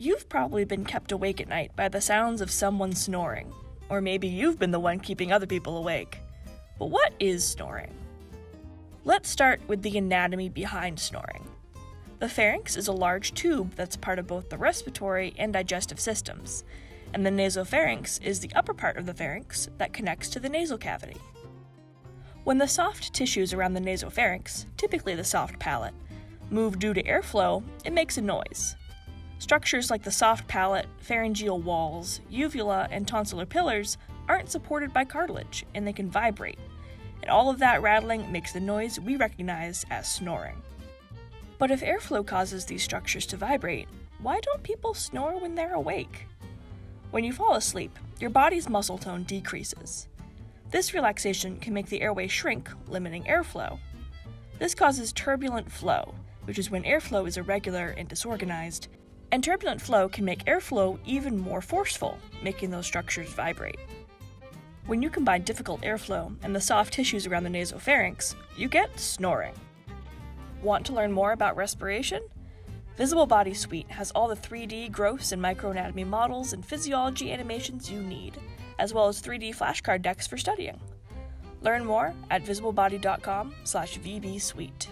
You've probably been kept awake at night by the sounds of someone snoring, or maybe you've been the one keeping other people awake. But what is snoring? Let's start with the anatomy behind snoring. The pharynx is a large tube that's part of both the respiratory and digestive systems, and the nasopharynx is the upper part of the pharynx that connects to the nasal cavity. When the soft tissues around the nasopharynx, typically the soft palate, move due to airflow, it makes a noise. Structures like the soft palate, pharyngeal walls, uvula, and tonsillar pillars aren't supported by cartilage and they can vibrate. And all of that rattling makes the noise we recognize as snoring. But if airflow causes these structures to vibrate, why don't people snore when they're awake? When you fall asleep, your body's muscle tone decreases. This relaxation can make the airway shrink, limiting airflow. This causes turbulent flow, which is when airflow is irregular and disorganized, and turbulent flow can make airflow even more forceful, making those structures vibrate. When you combine difficult airflow and the soft tissues around the nasopharynx, you get snoring. Want to learn more about respiration? Visible Body Suite has all the 3D gross and microanatomy models and physiology animations you need, as well as 3D flashcard decks for studying. Learn more at visiblebody.com/vbsuite.